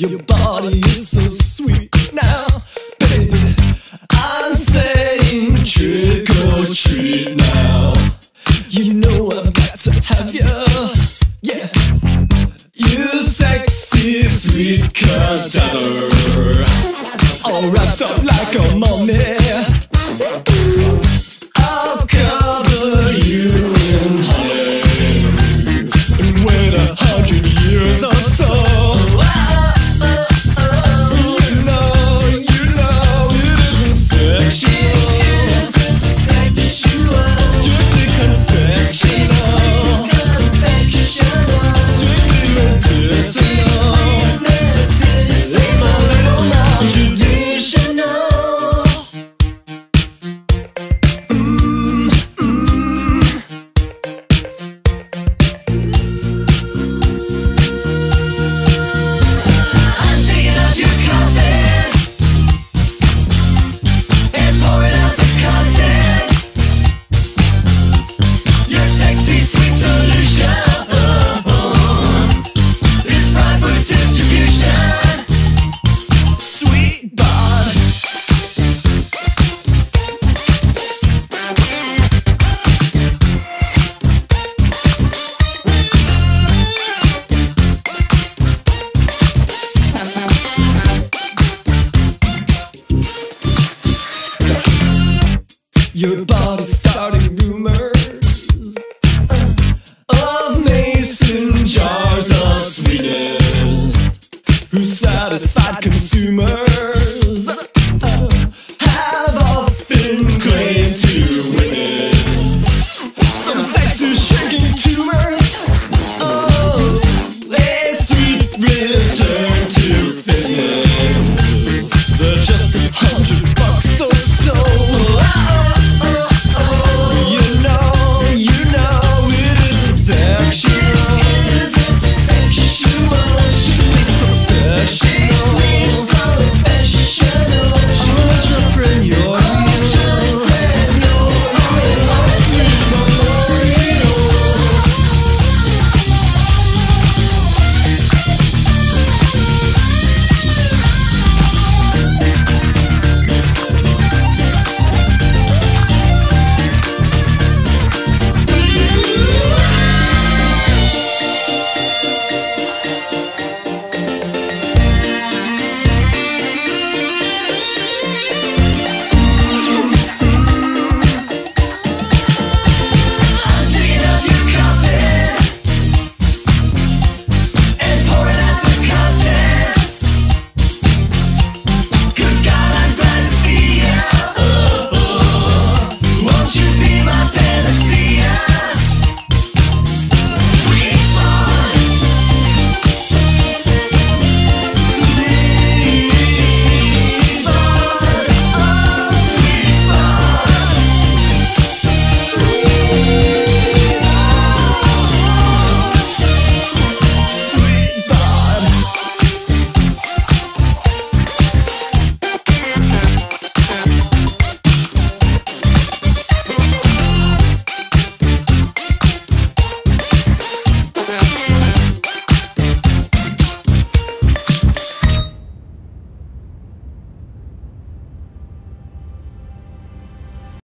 Your body is so sweet now, baby. I'm saying trick or treat now. You know I've got to have you. Yeah. You sexy sweet cadaver. All wrapped up like a mummy. Your body starting rumors uh, of mason jars of sweetness who satisfied consumers uh, have often claimed to witness some sex shrinking tumors. Oh, a sweet return to fitness. They're just a hundred.